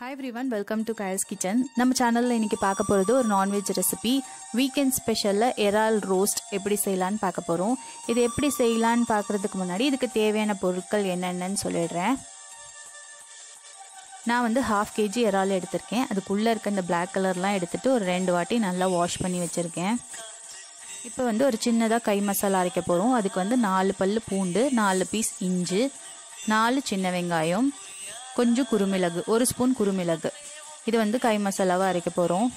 Hi everyone welcome to Kayal's kitchen நம்ம சேனலில் இன்றைக்கி பார்க்க போகிறது ஒரு நான்வெஜ் ரெசிபி வீக்கெண்ட் ஸ்பெஷலில் எறால் ரோஸ்ட் எப்படி செய்யலான்னு பார்க்க போகிறோம் இது எப்படி செய்யலான்னு பார்க்குறதுக்கு முன்னாடி இதுக்கு தேவையான பொருட்கள் என்னென்னு சொல்லிடுறேன். நான் வந்து ஹாஃப் கேஜி எரால் எடுத்திருக்கேன். அதுக்குள்ளே இருக்க இந்த பிளாக் கலர்லாம் எடுத்துகிட்டு ஒரு ரெண்டு வாட்டி நல்லா வாஷ் பண்ணி வச்சுருக்கேன். இப்போ வந்து ஒரு சின்னதாக கை மசாலா அரைக்க போகிறோம் அதுக்கு வந்து நாலு பல் பூண்டு நாலு பீஸ் இஞ்சி நாலு சின்ன வெங்காயம் கொஞ்சம் குருமிளகு ஒரு ஸ்பூன் குருமிளகு இது வந்து கை மசாலாவாக அரைக்க போகிறோம்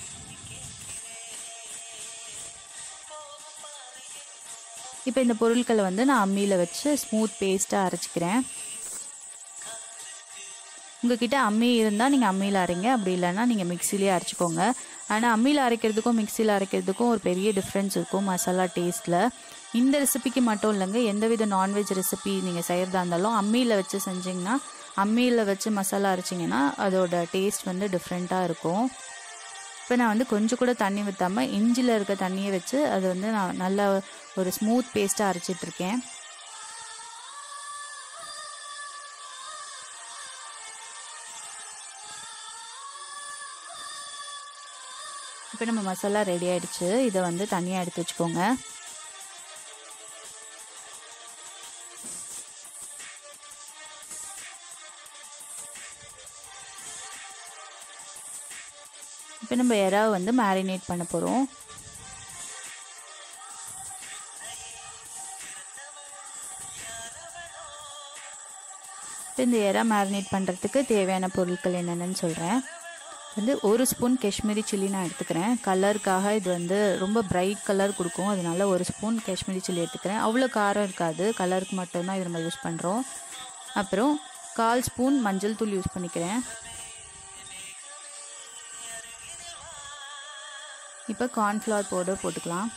இப்போ இந்த பொருட்களை வந்து நான் அம்மியில் வச்சு ஸ்மூத் பேஸ்ட்டாக அரைச்சிக்கிறேன். உங்ககிட்ட அம்மி இருந்தால் நீங்கள் அம்மியில் அரைங்க அப்படி இல்லைன்னா நீங்கள் மிக்சிலேயே அரைச்சிக்கோங்க. ஆனால் அம்மியில் அரைக்கிறதுக்கும் மிக்சியில் அரைக்கிறதுக்கும் ஒரு பெரிய டிஃப்ரென்ஸ் இருக்கும் மசாலா டேஸ்ட்டில் இந்த ரெசிபிக்கு மட்டும் இல்லைங்க எந்த வித நான்வெஜ் ரெசிபி நீங்கள் செய்கிறதா இருந்தாலும் அம்மியில் வச்சு செஞ்சிங்கன்னா அம்மியில் வச்சு மசாலா அரைச்சிங்கன்னா அதோட டேஸ்ட் வந்து டிஃப்ரெண்ட்டாக இருக்கும். இப்போ நான் வந்து கொஞ்சம் கூட தண்ணி ஊற்றாமல் இஞ்சியில் இருக்க தண்ணியை வச்சு அது வந்து நான் நல்லா ஒரு ஸ்மூத் பேஸ்ட்டாக அரைச்சிட்ருக்கேன் இப்போ நம்ம மசாலா ரெடி ஆகிடுச்சு இதை வந்து தனியாக எடுத்து வச்சுக்கோங்க. இப்போ நம்ம எறாவை வந்து மேரினேட் பண்ண போகிறோம் இப்போ இந்த எறா மேரினேட் பண்ணுறதுக்கு தேவையான பொருட்கள் என்னென்னு சொல்கிறேன் வந்து ஒரு ஸ்பூன் காஷ்மீரி சில்லி நான் எடுத்துக்கிறேன். கலருக்காக இது வந்து ரொம்ப பிரைட் கலர் கொடுக்கும். அதனால ஒரு ஸ்பூன் காஷ்மீரி சில்லி எடுத்துக்கிறேன். அவ்வளோ காரம் இருக்காது. கலருக்கு மட்டும்தான் இது நம்ம யூஸ் பண்ணுறோம் அப்புறம் கால் ஸ்பூன் மஞ்சள் தூள் யூஸ் பண்ணிக்கிறேன். இப்போ கார்ன்ஃப்ளவர் பவுடர் போட்டுக்கலாம்.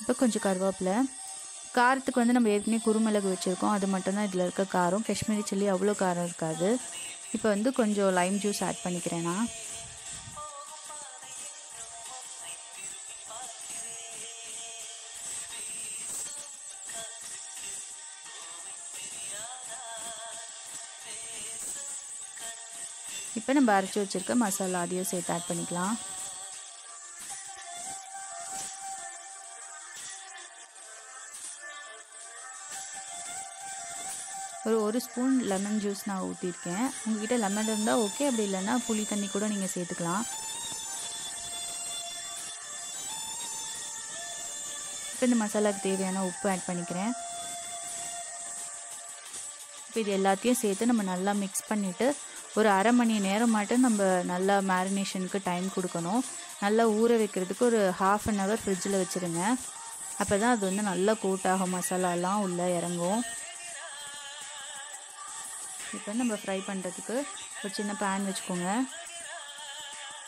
இப்போ கொஞ்சம் கருவேப்பிலை. காரத்துக்கு வந்து நம்ம ஏற்கனவே குறுமிளகு வச்சுருக்கோம். அது மட்டும்தான் இதில் இருக்க காரம். காஷ்மீரி சில்லி அவ்வளோ காரம் இருக்காது. இப்போ வந்து கொஞ்சம் லைம் ஜூஸ் ஆட் பண்ணிக்கிறேன் நான். இப்போ நம்ம அரைச்சி வச்சுருக்க மசாலா அதையும் சேர்த்து ஆட் பண்ணிக்கலாம். ஒரு ஒரு ஸ்பூன் லெமன் ஜூஸ் நான் ஊற்றிருக்கேன் உங்ககிட்ட லெமன் இருந்தால் ஓகே அப்படி இல்லைன்னா புளி தண்ணி கூட நீங்கள் சேர்த்துக்கலாம். இப்போ இந்த மசாலாவுக்கு தேவையான உப்பு ஆட் பண்ணிக்கிறேன். இப்போ இது எல்லாத்தையும் சேர்த்து நம்ம நல்லா மிக்ஸ் பண்ணிவிட்டு ஒரு அரை மணி நேரம் மட்டும் நம்ம நல்லா மேரினேஷனுக்கு டைம் கொடுக்கணும். நல்லா ஊற வைக்கிறதுக்கு ஒரு ஹாஃப் அன் ஹவர் ஃப்ரிட்ஜில் வச்சுருங்க. அப்போ தான் அது வந்து நல்லா கூட்டாகும் மசாலாலாம் உள்ளே இறங்கும். இப்போ நம்ம ஃப்ரை பண்ணுறதுக்கு ஒரு சின்ன பேன் வச்சுக்கோங்க.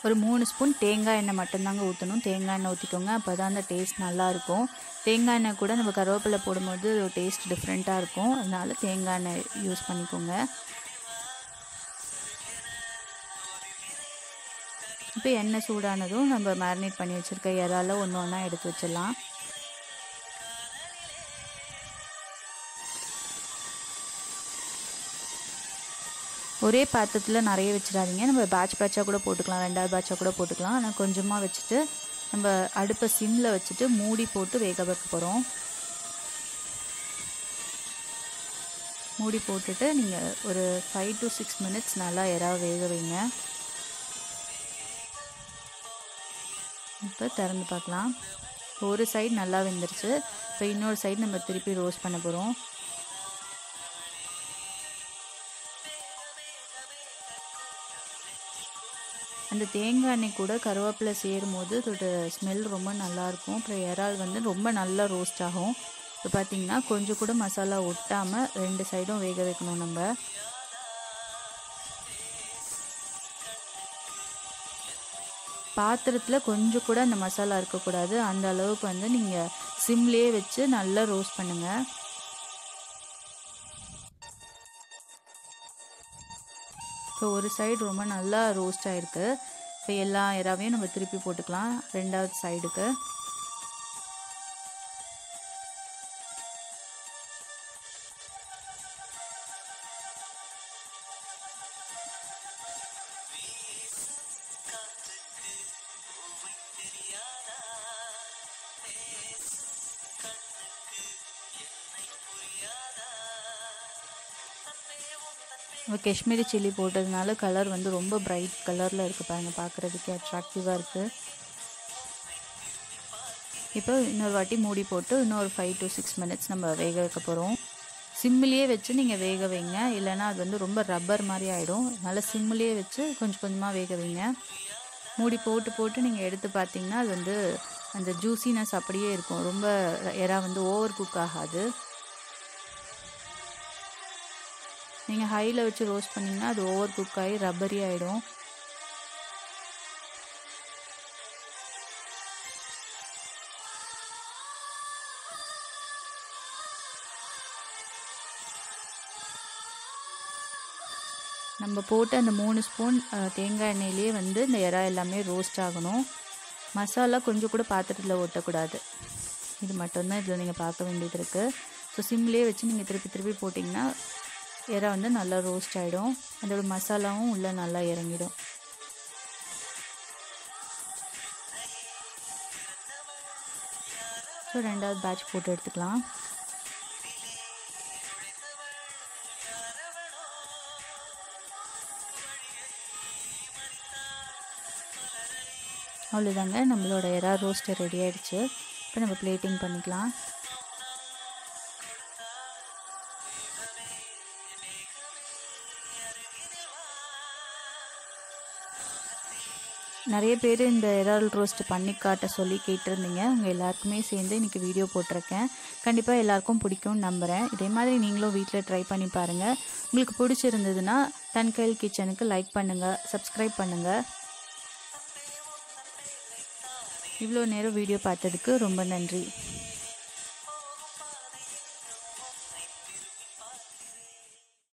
ஒரு மூணு ஸ்பூன் தேங்காய் எண்ணெய் மட்டும்தாங்க ஊற்றணும் தேங்காய் எண்ணெய் ஊற்றிக்கோங்க அப்போ தான் அந்த டேஸ்ட் நல்லாயிருக்கும் தேங்காய் எண்ணெய் கூட நம்ம கருவேப்பிலை போடும்போது டேஸ்ட் டிஃப்ரெண்ட்டாக இருக்கும். அதனால் தேங்காய் எண்ணெய் யூஸ் பண்ணிக்கோங்க. இப்போ எண்ணெய் சூடானதும் நம்ம மேரினேட் பண்ணி வச்சுருக்க இறால ஒன்று ஒன்றா எடுத்து வச்சிடலாம். ஒரே பாத்திரத்தில் நிறைய வச்சிடாதீங்க. நம்ம பேட்ச் பேட்சாக கூட போட்டுக்கலாம். ரெண்டாவது பேட்சாக கூட போட்டுக்கலாம். ஆனால் கொஞ்சமாக வச்சுட்டு நம்ம அடுப்பை சிம்மில் வச்சுட்டு மூடி போட்டு வேக வைக்க போகிறோம் மூடி போட்டுட்டு நீங்கள் ஒரு ஃபைவ் டு சிக்ஸ் மினிட்ஸ் நல்லா எறா வேக வைங்க. இப்போ திறந்து பார்க்கலாம். ஒரு சைடு நல்லா வெந்துருச்சு. இப்போ இன்னொரு சைடு நம்ம திருப்பி ரோஸ்ட் பண்ண போகிறோம் அந்த தேங்காய் எண்ணெய் கூட கருவேப்பிலை சேரும் போது அதோட ஸ்மெல் ரொம்ப நல்லாயிருக்கும் அப்புறம் இறால் வந்து ரொம்ப நல்லா ரோஸ்ட் ஆகும். இப்போ பார்த்திங்கன்னா கொஞ்சம் கூட மசாலா ஒட்டாமல் ரெண்டு சைடும் வேக வைக்கணும் நம்ம. பாத்திரத்தில் கொஞ்சம் கூட அந்த மசாலா இருக்கக்கூடாது. அந்த அளவுக்கு வந்து நீங்கள் சிம்லேயே வச்சு நல்லா ரோஸ்ட் பண்ணுங்கள் இப்போ ஒரு சைடு ரொம்ப நல்லா ரோஸ்ட் ஆகிருக்கு இப்போ எல்லா இறாவையும் நம்ம திருப்பி போட்டுக்கலாம். ரெண்டாவது சைடுக்கு. நம்ம காஷ்மீரி சில்லி போட்டதுனால கலர் வந்து ரொம்ப பிரைட் கலரில் இருக்குது பாருங்கள் பார்க்குறதுக்கே அட்ராக்டிவாக இருக்குது இப்போ இன்னொரு வாட்டி மூடி போட்டு இன்னொரு ஃபைவ் டு சிக்ஸ் மினிட்ஸ் நம்ம வேக வைக்க போகிறோம் சிம்மிலேயே வச்சு நீங்கள் வேக வைங்க. இல்லைன்னா அது வந்து ரொம்ப ரப்பர் மாதிரி ஆகிடும் அதனால் சிம்மிலேயே வச்சு கொஞ்சம் கொஞ்சமாக வேக வைங்க. மூடி போட்டு போட்டு நீங்கள் எடுத்து பார்த்தீங்கன்னா அது வந்து அந்த ஜூசினஸ் அப்படியே இருக்கும். ரொம்ப எறா வந்து ஓவர் குக் ஆகாது. நீங்கள் ஹையில் வச்சு ரோஸ்ட் பண்ணிங்கன்னா அது ஓவர் குக் ஆகி ரப்பரி ஆகிடும் நம்ம போட்டு அந்த மூணு ஸ்பூன் தேங்காய் எண்ணெயிலே வந்து இந்த இறா எல்லாமே ரோஸ்ட் ஆகணும். மசாலா கொஞ்சம் கூட பாத்திரத்தில் ஒட்டக்கூடாது. இது மட்டும்தான் இதில் நீங்கள் பார்க்க வேண்டியது இருக்குது ஸோ சிம்லேயே வச்சு நீங்கள் திருப்பி திருப்பி போட்டிங்கன்னா இறா வந்து நல்லா ரோஸ்ட் ஆகிடும் அதோட மசாலாவும் உள்ளே நல்லா இறங்கிடும். ஸோ ரெண்டாவது பேட்ச் போட்டு எடுத்துக்கலாம். அவ்வளோதாங்க நம்மளோட எறா ரோஸ்ட்டு ரெடி ஆகிடுச்சு இப்போ நம்ம பிளேட்டிங் பண்ணிக்கலாம். நிறைய பேர் இந்த இறால் ரோஸ்ட் பண்ணி காட்ட சொல்லி கேட்டிருந்தீங்க. உங்கள் எல்லாருக்குமே சேர்ந்து இன்றைக்கி வீடியோ போட்டிருக்கேன். கண்டிப்பாக எல்லாருக்கும் பிடிக்கும்னு நம்புகிறேன் இதே மாதிரி நீங்களும் வீட்டில் ட்ரை பண்ணி பாருங்கள் உங்களுக்கு பிடிச்சிருந்ததுன்னா தன்கைல் கிச்சனுக்கு லைக் பண்ணுங்கள் சப்ஸ்கிரைப் பண்ணுங்கள் இவ்வளோ நேரம் வீடியோ பார்த்ததுக்கு ரொம்ப நன்றி.